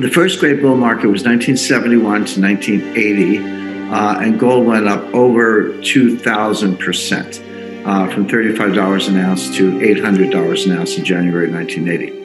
the first great bull market was 1971 to 1980, uh, and gold went up over 2,000%. Uh, from $35 an ounce to $800 an ounce in January 1980.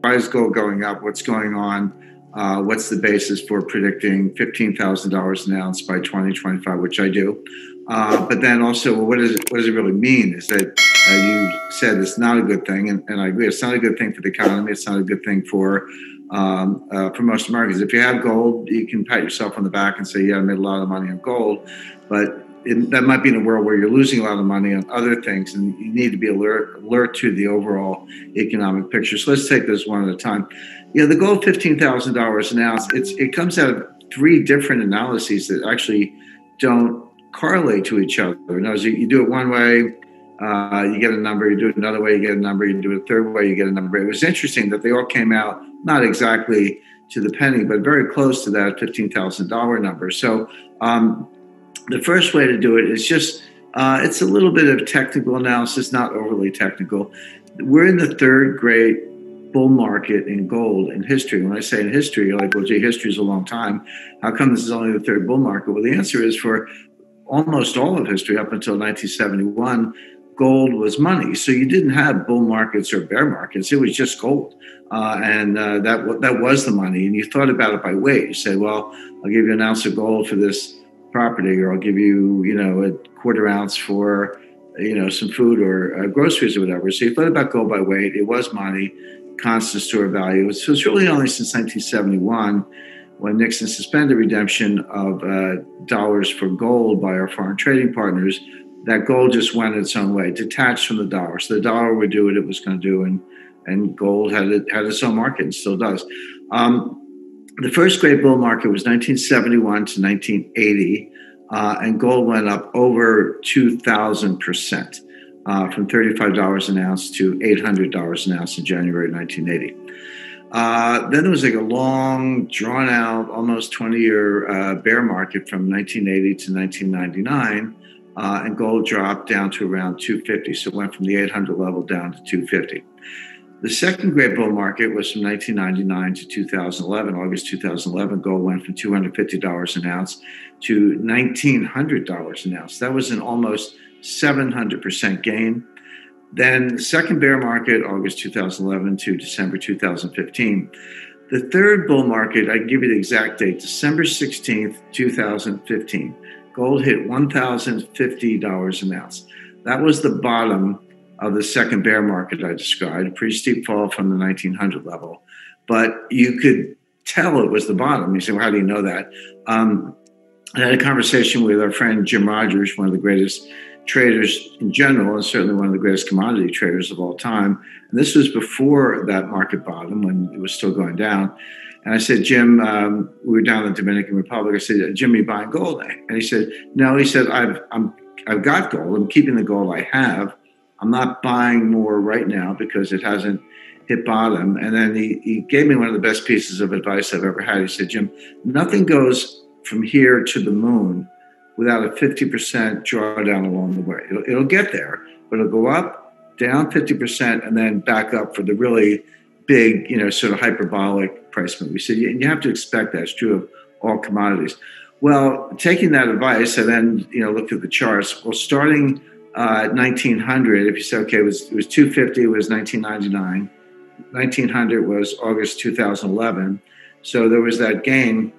Why is gold going up? What's going on? Uh, what's the basis for predicting $15,000 an ounce by 2025, which I do? Uh, but then also, well, what, is it, what does it really mean? Is that uh, you said it's not a good thing, and, and, I agree, it's not a good thing for the economy. It's not a good thing for um, uh, for most Americans. If you have gold, you can pat yourself on the back and say, "Yeah, I made a lot of money on gold," but it, that might be in a world where you're losing a lot of money on other things, and you need to be alert alert to the overall economic picture. So let's take this one at a time. Know, the gold fifteen thousand dollars an ounce. It's it comes out of three different analyses that actually don't correlate to each other. In you, you do it one way, uh, you get a number. You do it another way, you get a number. You do it a third way, you get a number. It was interesting that they all came out not exactly to the penny, but very close to that fifteen thousand dollar number. So. Um, the first way to do it is just uh, it's a little bit of technical analysis, not overly technical. We're in the third great bull market in gold in history. When I say in history, you're like, well, gee, history is a long time. How come this is only the third bull market? Well, the answer is for almost all of history up until 1971, gold was money. So you didn't have bull markets or bear markets. It was just gold. Uh, and uh, that, that was the money. And you thought about it by weight. You say, well, I'll give you an ounce of gold for this property, or I'll give you, you know, a quarter ounce for, you know, some food or uh, groceries or whatever. So you thought about gold by weight. It was money, constant store value. So it's really only since 1971 when Nixon suspended redemption of uh, dollars for gold by our foreign trading partners that gold just went its own way, detached from the dollar. So the dollar would do what it was going to do, and and gold had it had its own market and still does. Um, the first great bull market was 1971 to 1980, uh, and gold went up over 2,000%, uh, from $35 an ounce to $800 an ounce in January 1980. Uh, then there was like a long, drawn out, almost 20 year uh, bear market from 1980 to 1999, uh, and gold dropped down to around 250. So it went from the 800 level down to 250. The second great bull market was from 1999 to 2011. August 2011, gold went from $250 an ounce to $1,900 an ounce. That was an almost 700% gain. Then the second bear market, August 2011 to December 2015. The third bull market, I give you the exact date, December 16th, 2015. Gold hit $1,050 an ounce. That was the bottom of the second bear market I described, a pretty steep fall from the 1900 level. But you could tell it was the bottom. You say, well, how do you know that? Um, I had a conversation with our friend Jim Rogers, one of the greatest traders in general, and certainly one of the greatest commodity traders of all time. And this was before that market bottom when it was still going down. And I said, Jim, um, we were down in the Dominican Republic. I said, Jim, you buying gold? And he said, No. He said, I've I'm I've got gold. I'm keeping the gold I have. I'm not buying more right now because it hasn't hit bottom. And then he, he gave me one of the best pieces of advice I've ever had. He said, Jim, nothing goes from here to the moon without a 50% drawdown along the way. It'll, it'll get there, but it'll go up, down 50%, and then back up for the really big, you know, sort of hyperbolic price move. We said, and you have to expect that. It's true of all commodities. Well, taking that advice, I then, you know, looked at the charts. Well, starting – uh, 1900, if you say, okay, it was, it was 250 was 1999, 1900 was August 2011. So there was that gain,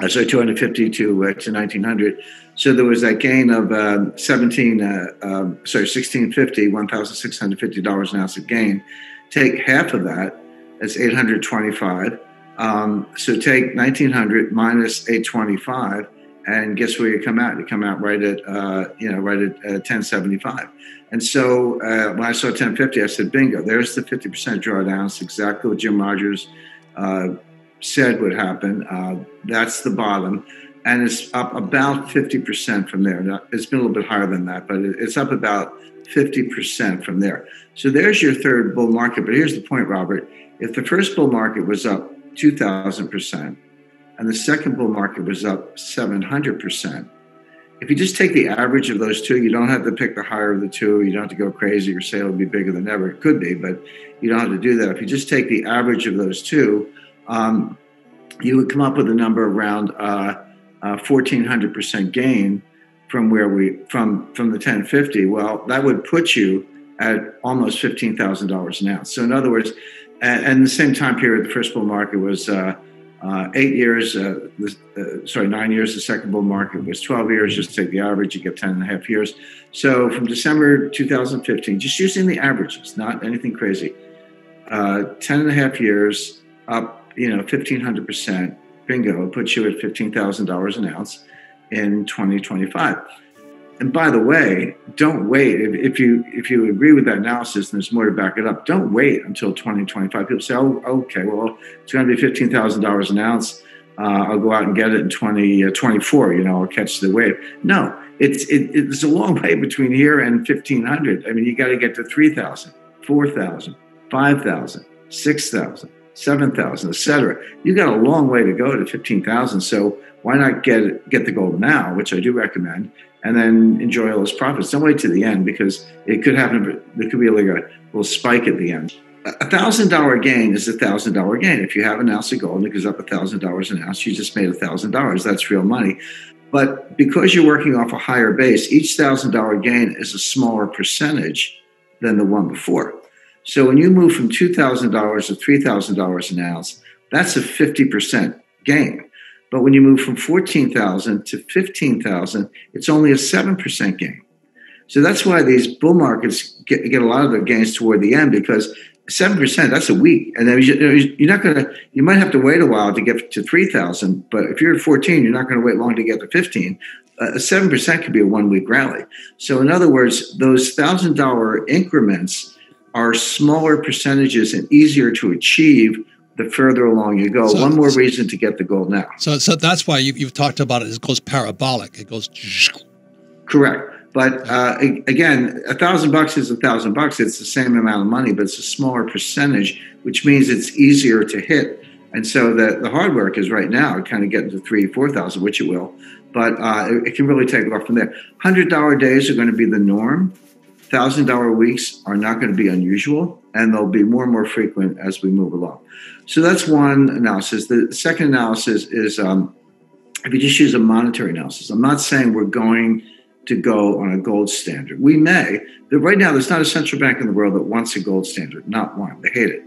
uh, so 250 to, uh, to 1900. So there was that gain of um, 17, uh, um, sorry, 1650, $1,650 an ounce of gain. Take half of that, that's 825. Um, so take 1900 minus 825 and guess where you come out? You come out right at uh, you know right at uh, 1075. And so uh, when I saw 1050, I said, "Bingo! There's the 50% drawdown. It's exactly what Jim Rogers uh, said would happen. Uh, that's the bottom." And it's up about 50% from there. Now, it's been a little bit higher than that, but it's up about 50% from there. So there's your third bull market. But here's the point, Robert. If the first bull market was up 2,000%, and the second bull market was up 700%. If you just take the average of those two, you don't have to pick the higher of the two. You don't have to go crazy or say it'll be bigger than ever. It could be, but you don't have to do that. If you just take the average of those two, um, you would come up with a number around uh, uh, 1,400% gain from where we from from the 1050. Well, that would put you at almost $15,000 an ounce. So in other words, and, and the same time period, the first bull market was uh, uh, eight years, uh, uh, sorry, nine years. The second bull market was 12 years. Just take the average, you get 10 and a half years. So from December 2015, just using the averages, not anything crazy, uh, 10 and a half years up, you know, 1,500%, bingo, puts you at $15,000 an ounce in 2025. And by the way, don't wait. If, if, you if you agree with that analysis and there's more to back it up, don't wait until 2025. People say, "Oh, okay, well, it's going to be fifteen thousand dollars an ounce. Uh, I'll go out and get it in 2024. Uh, you know, I'll catch the wave." No, it's it, it's a long way between here and 1500. I mean, you got to get to 3,000, 4,000, 5,000, 6,000, 7,000, etc. You got a long way to go to 15,000. So why not get get the gold now, which I do recommend, and then enjoy all those profits. Don't wait to the end because it could happen. There could be like a little spike at the end. A thousand dollar gain is a thousand dollar gain. If you have an ounce of gold and it goes up a thousand dollars an ounce, you just made a thousand dollars. That's real money. But because you're working off a higher base, each thousand dollar gain is a smaller percentage than the one before. So when you move from two thousand dollars to three thousand dollars an ounce, that's a fifty percent gain. But when you move from 14,000 to 15,000, it's only a 7% gain. So that's why these bull markets get, get a lot of their gains toward the end because 7%, that's a week. And then you're not going to, you might have to wait a while to get to 3,000. But if you're at 14, you're not going to wait long to get to 15. A 7% could be a one week rally. So, in other words, those $1,000 increments are smaller percentages and easier to achieve the further along you go. So, One more reason to get the goal now. So, so that's why you, have talked about it. It goes parabolic. It goes. Correct. But uh, again, a thousand bucks is a thousand bucks. It's the same amount of money, but it's a smaller percentage, which means it's easier to hit. And so the, the hard work is right now kind of getting to three, four thousand, which it will. But uh, it, it, can really take off from there. Hundred dollar days are going to be the norm. Thousand dollar weeks are not going to be unusual, and they'll be more and more frequent as we move along. So that's one analysis. The second analysis is um, if you just use a monetary analysis. I'm not saying we're going to go on a gold standard. We may. But right now, there's not a central bank in the world that wants a gold standard. Not one. They hate it.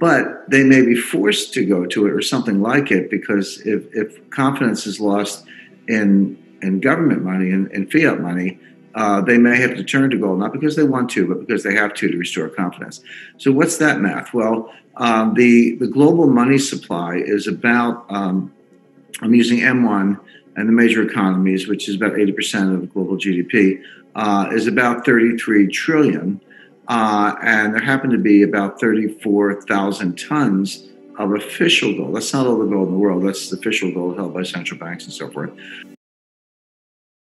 But they may be forced to go to it or something like it because if, if confidence is lost in in government money and, and fiat money, uh, they may have to turn to gold, not because they want to, but because they have to to restore confidence. So, what's that math? Well, um, the, the global money supply is about, um, I'm using M1 and the major economies, which is about 80% of global GDP, uh, is about 33 trillion. Uh, and there happen to be about 34,000 tons of official gold. That's not all the gold in the world. That's the official gold held by central banks and so forth.